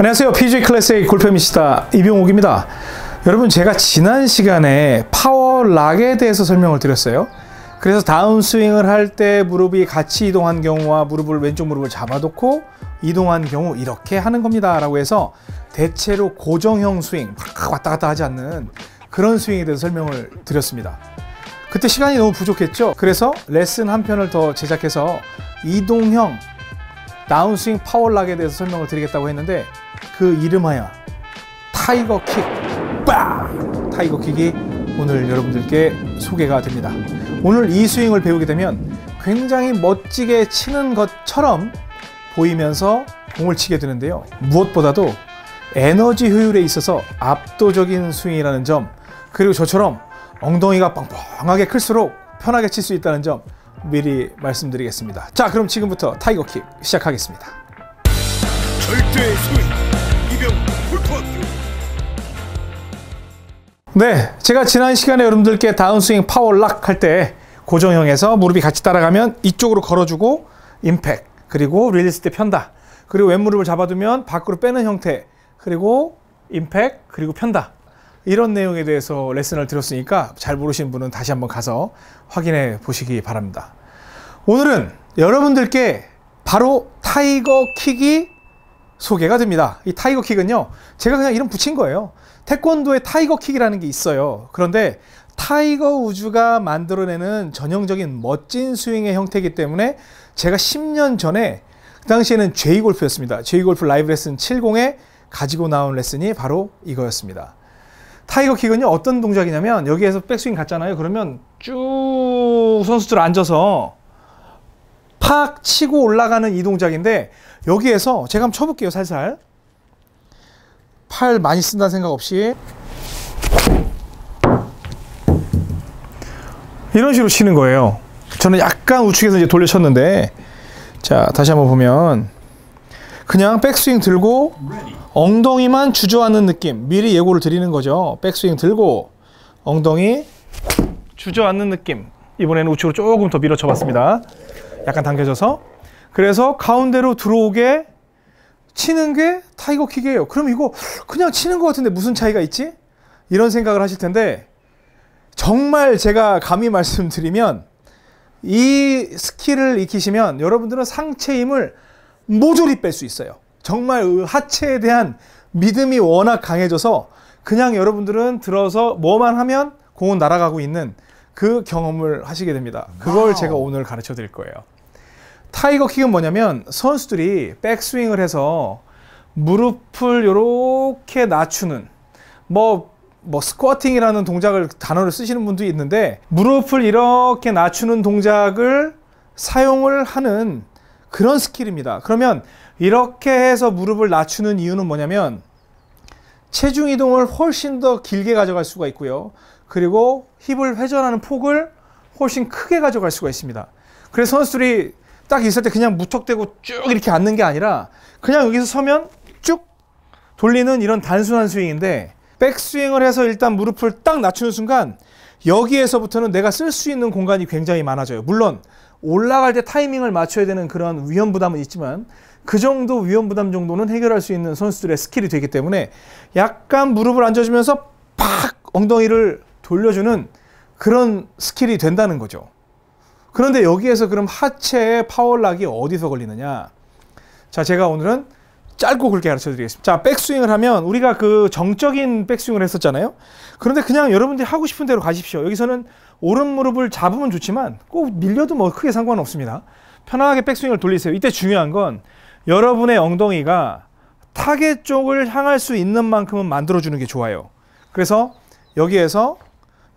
안녕하세요. PG 클래스의 골프미시다 이병옥입니다. 여러분 제가 지난 시간에 power lock에 대해서 설명을 드렸어요. 그래서 다운 스윙을 할 때 무릎이 같이 이동한 경우와 무릎을 왼쪽 무릎을 잡아놓고 이동한 경우 이렇게 하는 겁니다. 라고 해서 대체로 고정형 스윙, 막 왔다 갔다 하지 않는 그런 스윙에 대해서 설명을 드렸습니다. 그때 시간이 너무 부족했죠. 그래서 레슨 한 편을 더 제작해서 이동형 다운스윙 power lock에 대해서 설명을 드리겠다고 했는데 그 이름하여 tiger kick, 빵! tiger kick이 오늘 여러분들께 소개가 됩니다. 오늘 이 스윙을 배우게 되면 굉장히 멋지게 치는 것처럼 보이면서 공을 치게 되는데요. 무엇보다도 에너지 효율에 있어서 압도적인 스윙이라는 점, 그리고 저처럼 엉덩이가 빵빵하게 클수록 편하게 칠 수 있다는 점 미리 말씀드리겠습니다. 자, 그럼 지금부터 tiger kick 시작하겠습니다. 절대의 소 네, 제가 지난 시간에 여러분들께 다운스윙 power lock 할 때 고정형에서 무릎이 같이 따라가면 이쪽으로 걸어주고 임팩 그리고 release 때 편다 그리고 왼무릎을 잡아두면 밖으로 빼는 형태 그리고 임팩 그리고 편다 이런 내용에 대해서 레슨을 드렸으니까 잘 모르시는 분은 다시 한번 가서 확인해 보시기 바랍니다. 오늘은 여러분들께 바로 tiger kick이 소개가 됩니다. 이 tiger kick은요, 제가 그냥 이름 붙인 거예요. 태권도에 tiger kick이라는 게 있어요. 그런데 타이거 우즈가 만들어내는 전형적인 멋진 스윙의 형태이기 때문에 제가 10년 전에 그 당시에는 J골프였습니다. J골프 라이브 레슨 70에 가지고 나온 레슨이 바로 이거였습니다. 타이거 킥은요 어떤 동작이냐면 여기에서 백스윙 갔잖아요. 그러면 쭉 선수들 앉아서 팍 치고 올라가는 이 동작인데 여기에서 제가 한번 쳐볼게요 살살. 팔 많이 쓴다는 생각 없이. 이런 식으로 치는 거예요. 저는 약간 우측에서 이제 돌려 쳤는데. 자 다시 한번 보면. 그냥 백스윙 들고 엉덩이만 주저앉는 느낌. 미리 예고를 드리는 거죠. 백스윙 들고 엉덩이 주저앉는 느낌. 이번에는 우측으로 조금 더 밀어쳐 봤습니다. 약간 당겨져서 그래서 가운데로 들어오게 치는 게 타이거 킥이에요 그럼 이거 그냥 치는 것 같은데 무슨 차이가 있지? 이런 생각을 하실 텐데 정말 제가 감히 말씀드리면 이 스킬을 익히시면 여러분들은 상체 힘을 모조리 뺄 수 있어요. 정말 하체에 대한 믿음이 워낙 강해져서 그냥 여러분들은 들어서 뭐만 하면 공은 날아가고 있는 그 경험을 하시게 됩니다. 그걸 wow. 제가 오늘 가르쳐 드릴 거예요. 타이거 킥은 뭐냐면 선수들이 백스윙을 해서 무릎을 이렇게 낮추는 뭐, 뭐 squatting이라는 동작을 단어를 쓰시는 분도 있는데 무릎을 이렇게 낮추는 동작을 사용을 하는 그런 스킬입니다. 그러면 이렇게 해서 무릎을 낮추는 이유는 뭐냐면 체중 이동을 훨씬 더 길게 가져갈 수가 있고요. 그리고 힙을 회전하는 폭을 훨씬 크게 가져갈 수가 있습니다. 그래서 선수들이 딱 있을 때 그냥 무턱대고 쭉 이렇게 앉는 게 아니라 그냥 여기서 서면 쭉 돌리는 이런 단순한 스윙인데 백스윙을 해서 일단 무릎을 딱 낮추는 순간 여기에서부터는 내가 쓸 수 있는 공간이 굉장히 많아져요. 물론 올라갈 때 타이밍을 맞춰야 되는 그런 위험 부담은 있지만 그 정도 위험 부담 정도는 해결할 수 있는 선수들의 스킬이 되기 때문에 약간 무릎을 앉아주면서 팍 엉덩이를 돌려주는 그런 스킬이 된다는 거죠. 그런데 여기에서 그럼 하체의 power lock이 어디서 걸리느냐? 자, 제가 오늘은 짧고 굵게 가르쳐 드리겠습니다. 자, 백스윙을 하면 우리가 그 정적인 백스윙을 했었잖아요. 그런데 그냥 여러분들이 하고 싶은 대로 가십시오. 여기서는 오른 무릎을 잡으면 좋지만 꼭 밀려도 뭐 크게 상관없습니다. 편하게 백스윙을 돌리세요. 이때 중요한 건 여러분의 엉덩이가 타겟 쪽을 향할 수 있는 만큼은 만들어 주는 게 좋아요. 그래서 여기에서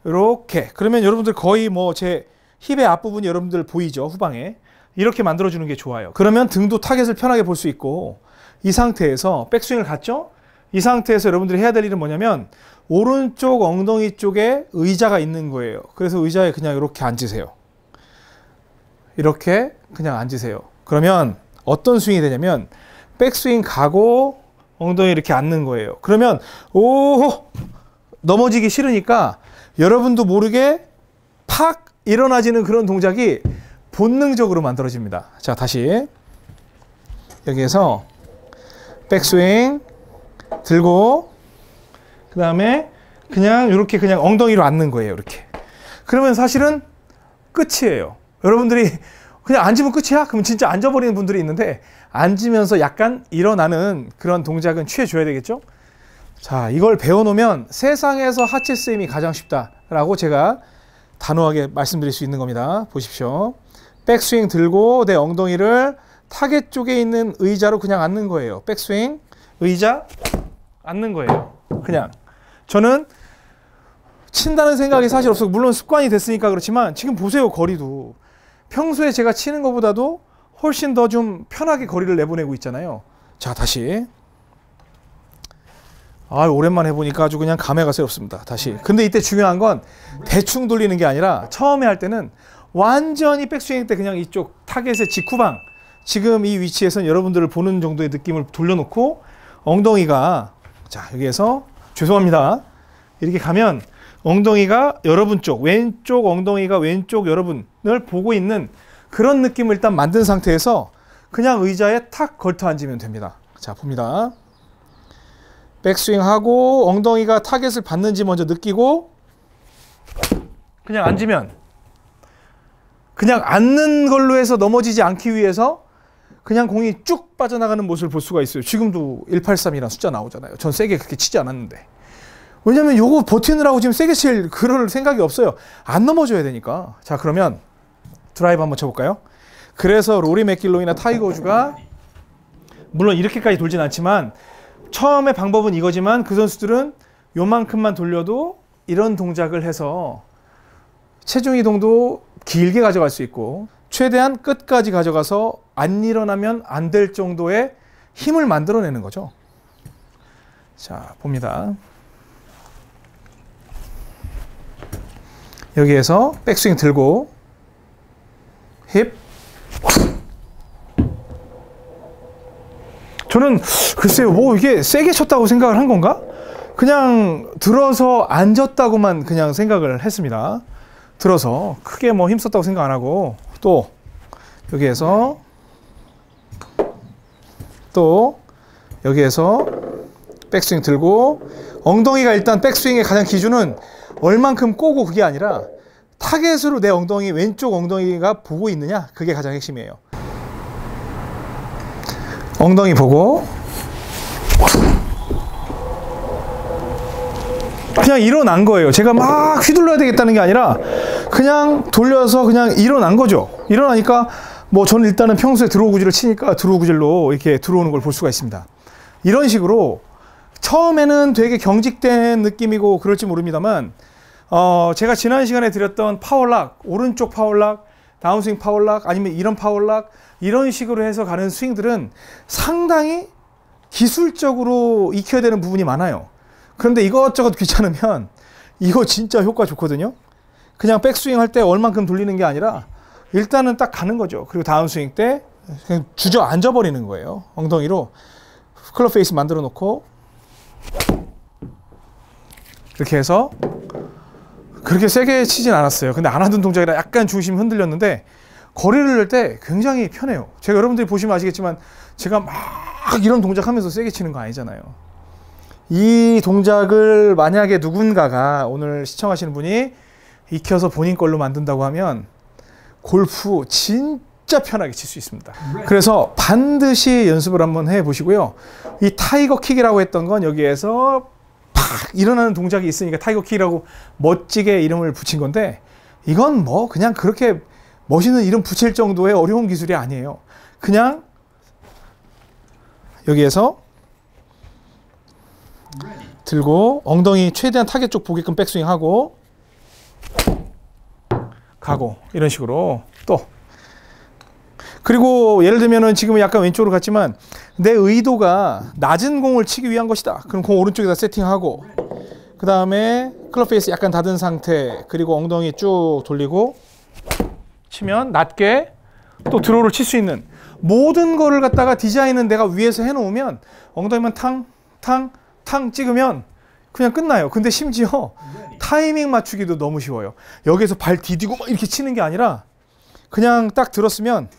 이렇게 그러면 여러분들 거의 뭐 제 힙의 앞부분이 여러분들 보이죠 후방에 이렇게 만들어주는 게 좋아요. 그러면 등도 타겟을 편하게 볼 수 있고 이 상태에서 백스윙을 갔죠? 이 상태에서 여러분들이 해야 될 일은 뭐냐면 오른쪽 엉덩이 쪽에 의자가 있는 거예요. 그래서 의자에 그냥 이렇게 앉으세요. 이렇게 그냥 앉으세요. 그러면 어떤 스윙이 되냐면 백스윙 가고 엉덩이 이렇게 앉는 거예요. 그러면 오 넘어지기 싫으니까 여러분도 모르게 팍 일어나지는 그런 동작이 본능적으로 만들어집니다. 자 다시 여기에서 백스윙 들고 그 다음에 그냥 이렇게 그냥 엉덩이로 앉는 거예요. 이렇게. 그러면 사실은 끝이에요. 여러분들이 그냥 앉으면 끝이야? 그럼 진짜 앉아버리는 분들이 있는데 앉으면서 약간 일어나는 그런 동작은 취해줘야 되겠죠? 자, 이걸 배워놓으면 세상에서 하체 쓰임이 가장 쉽다라고 제가 단호하게 말씀드릴 수 있는 겁니다. 보십시오. 백스윙 들고 내 엉덩이를 타겟 쪽에 있는 의자로 그냥 앉는 거예요. 백스윙, 의자, 앉는 거예요. 그냥. 저는 친다는 생각이 사실 없어. 물론 습관이 됐으니까 그렇지만 지금 보세요 거리도 평소에 제가 치는 것보다도 훨씬 더 좀 편하게 거리를 내보내고 있잖아요. 자 다시. 아 오랜만에 해보니까 아주 그냥 감회가 새롭습니다. 다시. 근데 이때 중요한 건 대충 돌리는 게 아니라 처음에 할 때는 완전히 백스윙 때 그냥 이쪽 타겟의 직후방 지금 이 위치에서는 여러분들을 보는 정도의 느낌을 돌려놓고 엉덩이가 자 여기에서 죄송합니다. 이렇게 가면 엉덩이가 여러분 쪽, 왼쪽 엉덩이가 왼쪽 여러분을 보고 있는 그런 느낌을 일단 만든 상태에서 그냥 의자에 탁 걸터 앉으면 됩니다. 자, 봅니다. 백스윙 하고 엉덩이가 타겟을 받는지 먼저 느끼고 그냥 앉으면 그냥 앉는 걸로 해서 넘어지지 않기 위해서 그냥 공이 쭉 빠져나가는 모습을 볼 수가 있어요. 지금도 183이라는 숫자 나오잖아요. 전 세게 그렇게 치지 않았는데. 왜냐면 요거 버티느라고 지금 세게 칠 그럴 생각이 없어요. 안 넘어져야 되니까. 자, 그러면 드라이브 한번 쳐볼까요? 그래서 로리 매킬로이나 타이거 우즈가 물론 이렇게까지 돌진 않지만 처음에 방법은 이거지만 그 선수들은 요만큼만 돌려도 이런 동작을 해서 체중 이동도 길게 가져갈 수 있고 최대한 끝까지 가져가서 안 일어나면 안 될 정도의 힘을 만들어내는 거죠. 자, 봅니다. 여기에서 백스윙 들고 힙 저는 글쎄요 뭐 이게 세게 쳤다고 생각을 한 건가? 그냥 들어서 앉았다고만 그냥 생각을 했습니다. 들어서 크게 뭐 힘썼다고 생각 안 하고 또 여기에서 또 여기에서 백스윙 들고 엉덩이가 일단 백스윙의 가장 기준은 얼만큼 꼬고 그게 아니라 타겟으로 내 엉덩이 왼쪽 엉덩이가 보고 있느냐 그게 가장 핵심이에요. 엉덩이 보고 그냥 일어난 거예요. 제가 막 휘둘러야 되겠다는 게 아니라 그냥 돌려서 그냥 일어난 거죠. 일어나니까 뭐 저는 일단은 평소에 드로우구질을 치니까 드로우구질로 이렇게 들어오는 걸 볼 수가 있습니다. 이런 식으로 처음에는 되게 경직된 느낌이고 그럴지 모릅니다만 어 제가 지난 시간에 드렸던 파워락 오른쪽 파워락 다운스윙 파워락 아니면 이런 파워락 이런 식으로 해서 가는 스윙들은 상당히 기술적으로 익혀야 되는 부분이 많아요. 그런데 이것저것 귀찮으면 이거 진짜 효과 좋거든요. 그냥 백스윙 할 때 얼만큼 돌리는 게 아니라 일단은 딱 가는 거죠. 그리고 다운스윙 때 그냥 주저앉아 버리는 거예요. 엉덩이로 클럽 페이스 만들어 놓고 이렇게 해서 그렇게 세게 치진 않았어요. 근데 안 하던 동작이라 약간 중심이 흔들렸는데 거리를 낼 때 굉장히 편해요. 제가 여러분들이 보시면 아시겠지만 제가 막 이런 동작 하면서 세게 치는 거 아니잖아요. 이 동작을 만약에 누군가가 오늘 시청하시는 분이 익혀서 본인 걸로 만든다고 하면 골프 진짜 편하게 칠 수 있습니다. 그래서 반드시 연습을 한번 해 보시고요. 이 타이거 킥이라고 했던 건 여기에서 팍 일어나는 동작이 있으니까 타이거 킥이라고 멋지게 이름을 붙인 건데 이건 뭐 그냥 그렇게 멋있는 이름 붙일 정도의 어려운 기술이 아니에요. 그냥 여기에서 들고 엉덩이 최대한 타겟 쪽 보게끔 백스윙 하고 가고 이런 식으로 또 그리고 예를 들면은 지금 약간 왼쪽으로 갔지만 내 의도가 낮은 공을 치기 위한 것이다. 그럼 공 오른쪽에다 세팅하고 그 다음에 클럽 페이스 약간 닫은 상태 그리고 엉덩이 쭉 돌리고 치면 낮게 또 드로우를 칠 수 있는 모든 거를 갖다가 디자인은 내가 위에서 해놓으면 엉덩이만 탕 탕, 탕 찍으면 그냥 끝나요. 근데 심지어 타이밍 맞추기도 너무 쉬워요. 여기서 발 디디고 막 이렇게 치는 게 아니라 그냥 딱 들었으면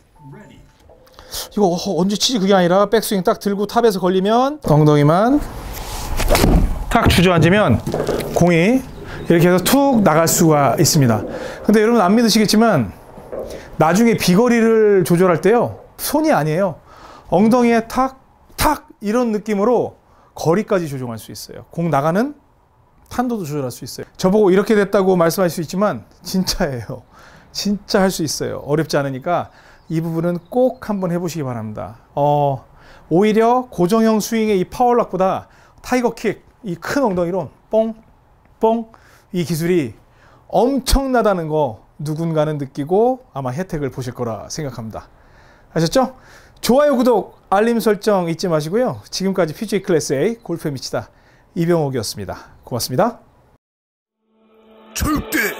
이거 언제 치지 그게 아니라 백스윙 딱 들고 탑에서 걸리면 엉덩이만 탁 주저앉으면 공이 이렇게 해서 툭 나갈 수가 있습니다. 근데 여러분 안 믿으시겠지만 나중에 비거리를 조절할 때요. 손이 아니에요. 엉덩이에 탁, 탁 이런 느낌으로 거리까지 조정할 수 있어요. 공 나가는 탄도도 조절할 수 있어요. 저보고 이렇게 됐다고 말씀할 수 있지만 진짜예요. 진짜 할 수 있어요. 어렵지 않으니까 이 부분은 꼭 한번 해보시기 바랍니다. 어, 오히려 고정형 스윙의 이 power lock보다 타이거 킥, 이 큰 엉덩이로 뽕, 뽕, 이 기술이 엄청나다는 거 누군가는 느끼고 아마 혜택을 보실 거라 생각합니다. 아셨죠? 좋아요, 구독, 알림 설정 잊지 마시고요. 지금까지 PGA 클래스 A 골프에 미치다 이병옥이었습니다. 고맙습니다. 절대